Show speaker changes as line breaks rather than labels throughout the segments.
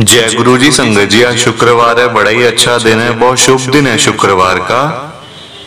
जय गुरु जी संगत जी आज शुक्रवार है बड़ा ही अच्छा दिन है बहुत शुभ दिन है शुक्रवार का।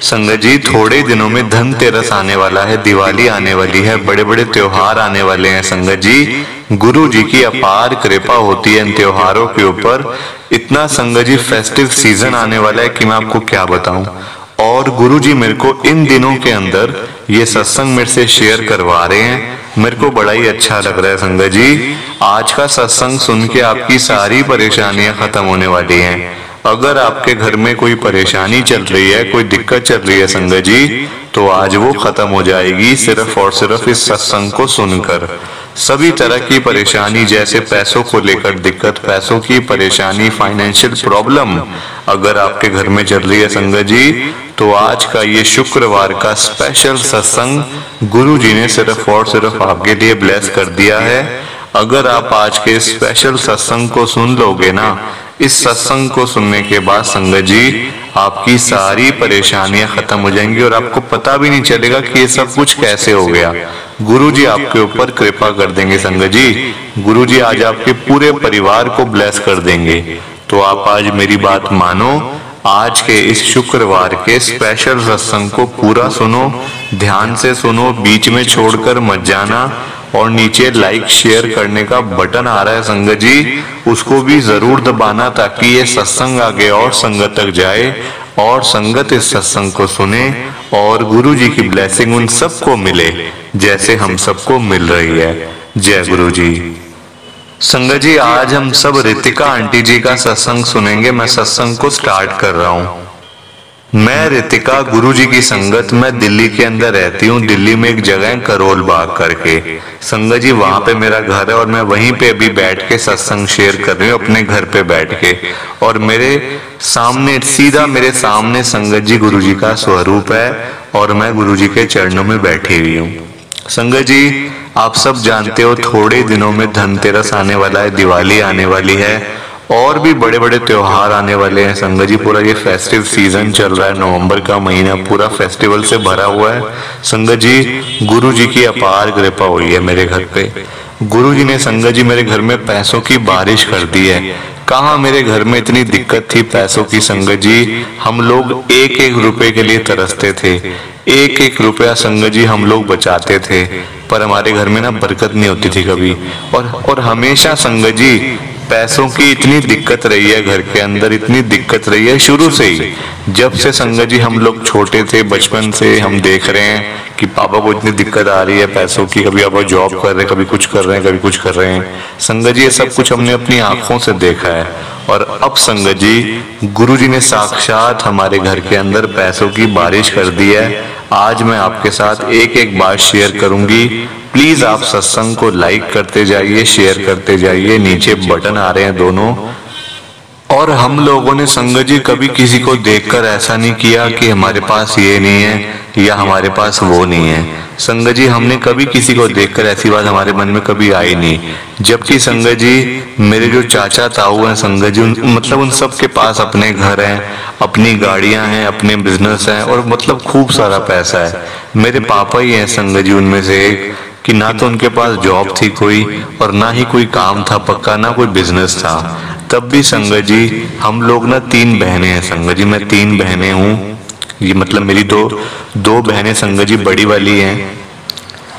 संगत जी थोड़े दिनों में धनतेरस आने वाला है दिवाली आने वाली है बड़े बड़े त्योहार आने वाले हैं संगत जी। गुरु जी। की अपार कृपा होती है इन त्योहारों के ऊपर। इतना संगत जी फेस्टिव सीज़न आने वाला है कि मैं आपको क्या बताऊँ? और गुरु जी मेरे को इन दिनों के अंदर ये सत्संग मेरे से शेयर करवा रहे हैं। मेरे को बड़ा ही अच्छा लग रहा है संगत जी। आज का सत्संग सुन के आपकी सारी परेशानियाँ खत्म होने वाली हैं। अगर आपके घर में कोई परेशानी चल रही है, कोई दिक्कत चल रही है संगत जी तो आज वो खत्म हो जाएगी सिर्फ़ और सिर्फ़ इस सत्संग को सुनकर। सभी तरह की परेशानी, जैसे पैसों को लेकर दिक्कत, पैसों की परेशानी फाइनेंशियल प्रॉब्लम अगर आपके घर में चल रही है संगत जी तो आज का ये शुक्रवार का स्पेशल सत्संग गुरु जी ने सिर्फ़ और सिर्फ़ आपके लिए ब्लेस कर दिया है। अगर आप आज के स्पेशल सत्संग को सुन लोगे ना, इस सत्संग को सुनने के बाद संगत जी, आपकी सारी परेशानियाँ खत्म हो जाएँगी और आपको पता भी नहीं चलेगा कि ये सब कुछ कैसे हो गया। गुरु जी आपके ऊपर कृपा कर देंगे संगत जी। गुरु जी आज आपके पूरे परिवार को ब्लेस कर देंगे। तो आप आज मेरी बात मानो। आज के इस शुक्रवार के स्पेशल सत्संग को पूरा सुनो, ध्यान से सुनो, बीच में छोड़कर मत जाना और नीचे लाइक शेयर करने का बटन आ रहा है संगत जी। उसको भी ज़रूर दबाना ताकि ये सत्संग आगे और संगत तक जाए और संगत इस सत्संग को सुने और गुरु जी की ब्लेसिंग उन सबको मिले, जैसे हम सबको मिल रही है। जय गुरु जी। संगत जी आज हम सब रितिका आंटी जी का सत्संग सुनेंगे। मैं सत्संग को स्टार्ट कर रहा हूँ। मैं रितिका गुरु जी की संगत में दिल्ली के अंदर रहती हूँ। दिल्ली में एक जगह है करोल बाग करके। संगत जी वहाँ पे मेरा घर है और मैं वहीं पे अभी बैठ के सत्संग शेयर कर रही हूँ अपने घर पे बैठ के। और मेरे सामने सीधा मेरे सामने संगत जी गुरु जी का स्वरूप है और मैं गुरु जी के चरणों में बैठी हुई हूँ। संगत जी आप सब जानते हो, थोड़े दिनों में धनतेरस आने वाला है, दिवाली आने वाली है, और भी बड़े बड़े त्योहार आने वाले हैं। संगत जी, पूरा ये फेस्टिव सीज़न चल रहा है, नवंबर का महीना पूरा फेस्टिवल से भरा हुआ है। संगत जी, गुरु जी की अपार कृपा हुई है मेरे घर पे। गुरु जी ने, संगत जी, मेरे घर में पैसों की बारिश कर दी है। कहा मेरे घर में इतनी दिक्कत थी पैसों की, संगत जी? हम लोग एक एक रुपए के लिए तरसते थे। एक एक रुपया संगत जी हम लोग बचाते थे, पर हमारे घर में ना बरकत नहीं होती थी कभी। और और हमेशा संगत जी, पैसों की इतनी दिक्कत रही है घर के अंदर, इतनी दिक्कत रही है शुरू से ही। जब से संगत जी हम लोग छोटे थे, बचपन से हम देख रहे हैं कि पापा को इतनी दिक्कत आ रही है पैसों की, कभी आप जॉब कर रहे हैं, कभी कुछ कर रहे हैं, कभी कुछ कर रहे हैं। संगत जी, ये सब कुछ हमने अपनी आँखों से देखा है। और अब संगत जी, गुरु जी ने साक्षात हमारे घर के अंदर पैसों की बारिश कर दी है। आज मैं आपके साथ एक एक बात शेयर करूँगी। प्लीज़ आप सत्संग को लाइक करते जाइए शेयर करते जाइए। नीचे बटन आ रहे हैं दोनों। और हम लोगों ने संगत जी कभी किसी को देखकर ऐसा नहीं किया कि हमारे पास ये नहीं है या हमारे पास वो नहीं है। संगत जी हमने कभी किसी को देखकर ऐसी बात हमारे मन में कभी आई नहीं। जबकि संगत जी मेरे जो चाचा ताऊ हैं संगत जी उन, मतलब उन सब के पास अपने घर हैं अपनी गाड़ियाँ हैं अपने बिज़नेस हैं और मतलब खूब सारा पैसा है। मेरे पापा ही हैं संगत जी उनमें से एक कि ना तो उनके पास जॉब थी कोई और ना ही कोई काम था पक्का ना कोई बिज़नेस था। तब भी संगत जी, हम लोग ना तीन बहने हैं। संगत जी, मैं तीन बहने हूँ। ये मतलब मेरी दो दो बहने संगत जी बड़ी वाली हैं।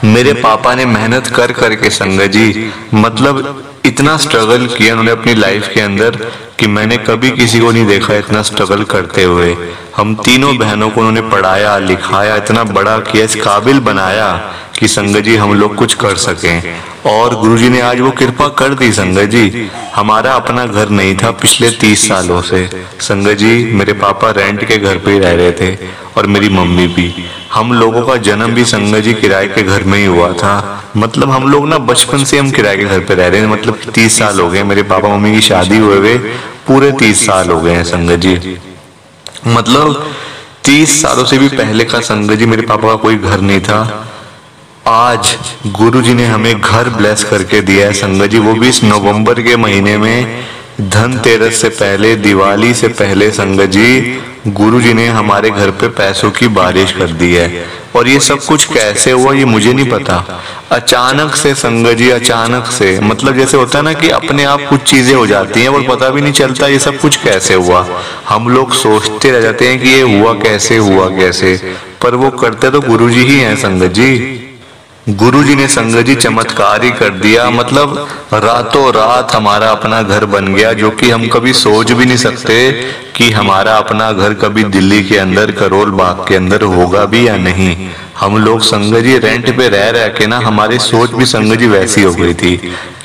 मेरे पापा ने मेहनत कर करके संगत जी मतलब इतना स्ट्रगल किया उन्होंने अपनी लाइफ के अंदर कि मैंने कभी किसी को नहीं देखा इतना स्ट्रगल करते हुए। हम तीनों बहनों को उन्होंने पढ़ाया, लिखाया, इतना बड़ा किया, इस काबिल बनाया कि संगत जी, हम लोग कुछ कर सकें। और गुरुजी ने आज वो कृपा कर दी संगत जी। हमारा अपना घर नहीं था पिछले तीस सालों से। संगत जी, मेरे पापा रेंट के घर पे ही रह रहे थे और मेरी मम्मी भी। हम लोगों का जन्म भी संगत जी किराए के घर में ही हुआ था। मतलब हम लोग ना बचपन से हम किराए के घर पे रह रहे हैं। मतलब तीस साल हो गए मेरे पापा मम्मी की शादी हुए हुए पूरे तीस साल हो गए हैं संगत जी। मतलब तीस सालों से भी पहले का संगत जी मेरे पापा का कोई घर नहीं था। आज गुरु जी ने हमें घर ब्लेस करके दिया है संगत जी। वो भी इस नवंबर के महीने में धनतेरस से पहले, दिवाली से पहले संगत जी गुरुजी ने हमारे घर पे पैसों की बारिश कर दी है। और ये सब कुछ कैसे हुआ, ये मुझे नहीं पता। अचानक से संगत जी, अचानक से मतलब जैसे होता है ना कि अपने आप कुछ चीज़ें हो जाती हैं, और पता भी नहीं चलता ये सब कुछ कैसे हुआ। हम लोग सोचते रह जाते हैं कि ये हुआ कैसे हुआ कैसे। पर वो करते तो गुरुजी ही हैं संगत जी। गुरु जी ने संगत जी चमत्कार ही कर दिया। मतलब रातों रात हमारा अपना घर बन गया, जो कि हम कभी सोच भी नहीं सकते कि हमारा अपना घर कभी दिल्ली के अंदर करोल बाग के अंदर होगा भी या नहीं। हम लोग संगत जी रेंट पे रह रह के ना, हमारी सोच भी संगत जी वैसी हो गई थी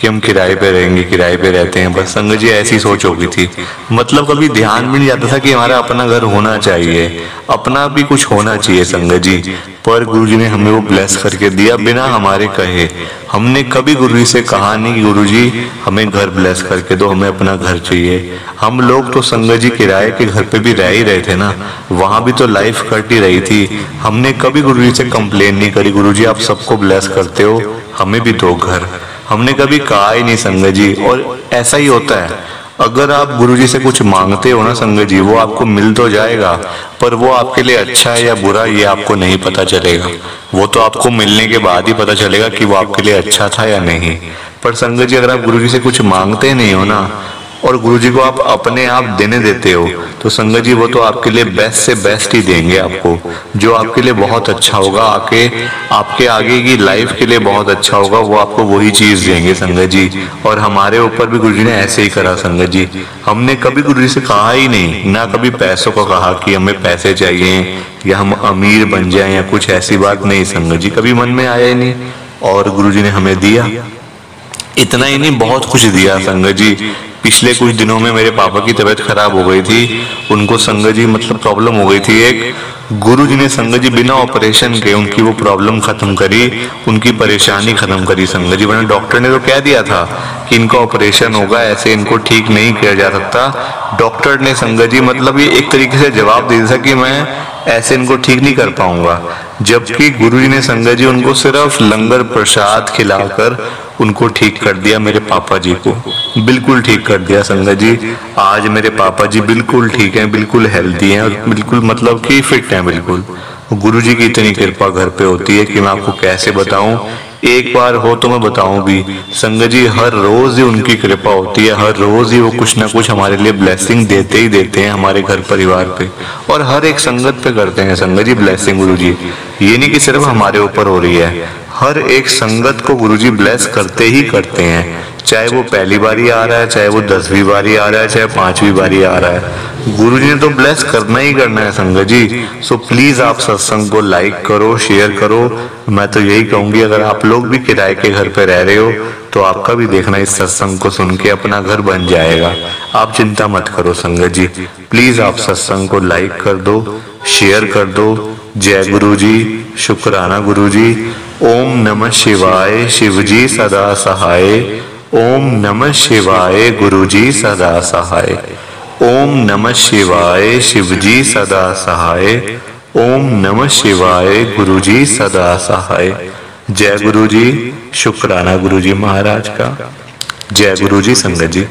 कि हम किराए पे रहेंगे, किराए पे रहते हैं। बस संगत जी ऐसी सोच हो गई थी। मतलब कभी ध्यान भी नहीं जाता था कि हमारा अपना घर होना चाहिए। अपना भी कुछ होना चाहिए संगत जी। पर गुरु जी ने हमें वो ब्लेस करके दिया बिना हमारे कहे। हमने कभी गुरु जी से कहा नहीं कि गुरु जी, हमें घर ब्लेस करके दो, हमें अपना घर चाहिए। हम लोग तो संगत जी किराए के घर पे भी रह ही रहे थे ना। वहाँ भी तो लाइफ कट ही रही थी। हमने कभी गुरु जी से कंप्लेन नहीं करी, गुरु जी आप सबको ब्लेस करते हो, हमें भी दो घर। हमने कभी कहा ही नहीं संगत जी। और ऐसा ही होता है। अगर आप गुरु जी से कुछ मांगते हो ना संगत जी, वो आपको मिल तो जाएगा, पर वो आपके लिए अच्छा है या बुरा, ये आपको नहीं पता चलेगा। वो तो आपको मिलने के बाद ही पता चलेगा कि वो आपके लिए अच्छा था या नहीं। पर संगत जी, अगर आप गुरु जी से कुछ मांगते नहीं हो ना और गुरु जी को आप अपने आप देने देते हो तो संगत जी, वो तो आपके लिए बेस्ट से बेस्ट ही देंगे आपको। जो आपके लिए बहुत अच्छा होगा, आके, आपके आगे की लाइफ के लिए बहुत अच्छा होगा, वो आपको वही चीज़ देंगे संगत जी। और हमारे ऊपर भी गुरु जी ने ऐसे ही करा संगत जी। हमने कभी गुरु जी से कहा ही नहीं, ना कभी पैसों को कहा कि हमें पैसे चाहिए, या हम अमीर बन जाए, या कुछ ऐसी बात नहीं संगत जी। कभी मन में आया ही नहीं। और गुरु ने हमें दिया। इतना ही नहीं, बहुत कुछ दिया संगत जी। पिछले कुछ दिनों में मेरे पापा की तबीयत खराब हो गई थी। उनको संगत जी मतलब प्रॉब्लम हो गई थी। एक गुरु जी ने संगत जी बिना ऑपरेशन के उनकी वो प्रॉब्लम खत्म करी, उनकी परेशानी खत्म करी संगत जी वरना डॉक्टर ने तो कह दिया था कि इनका ऑपरेशन होगा, ऐसे इनको ठीक नहीं किया जा सकता। डॉक्टर ने संगत जी मतलब ये एक तरीके से जवाब दे दिया कि मैं ऐसे इनको ठीक नहीं कर पाऊँगा। जबकि गुरु जी ने संगत जी उनको सिर्फ़ लंगर प्रसाद खिलाकर उनको ठीक कर दिया मेरे पापा जी को। बिल्कुल ठीक कर दिया संगत जी। आज मेरे पापा जी बिल्कुल ठीक हैं, बिल्कुल हेल्दी हैं और बिल्कुल मतलब कि फिट हैं बिल्कुल। गुरु जी की इतनी कृपा घर पे होती है कि मैं आपको कैसे बताऊँ? एक बार हो तो मैं बताऊँ भी संगत जी, हर रोज ही उनकी कृपा होती है। हर रोज ही वो कुछ ना कुछ हमारे लिए ब्लेसिंग देते ही देते हैं हमारे घर परिवार पे। और हर एक संगत पे करते हैं। संगत जी ब्लेसिंग गुरु जी। ये नहीं कि सिर्फ़ हमारे ऊपर हो रही है। हर एक संगत को गुरुजी ब्लेस करते ही करते हैं। चाहे वो पहली बारी आ रहा है, चाहे वो दसवीं बारी आ रहा है, चाहे पांचवी बारी आ रहा है। गुरु जी ने तो ब्लेस करना ही करना है संगत जी। सो प्लीज़ आप सत्संग को लाइक करो शेयर करो। मैं तो यही कहूँगी, अगर आप लोग भी किराए के घर पे रह रहे हो तो आपका भी देखना इस सत्संग को सुन के अपना घर बन जाएगा। आप चिंता मत करो संगत जी। प्लीज़ आप सत्संग को लाइक कर दो शेयर कर दो। जय गुरु जी शुक्राना गुरु जी ओम नमः शिवाय शिवजी सदा सहाय, ओम नमः शिवाय गुरु जी सदा सहाय, ओम नमः शिवाय शिवजी सदा सहाय, ओम नमः शिवाय गुरु जी सदा सहाय। जय गुरु जी शुक्राना गुरु जी महाराज का। जय गुरु जी संगत जी।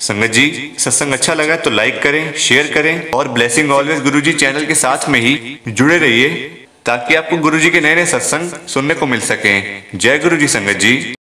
संगत जी, सत्संग अच्छा लगा तो लाइक करें शेयर करें और ब्लेसिंग ऑलवेज गुरु जी चैनल के साथ में ही जुड़े रहिए ताकि आपको गुरु जी के नए नए सत्संग सुनने को मिल सके। जय गुरु जी संगत जी।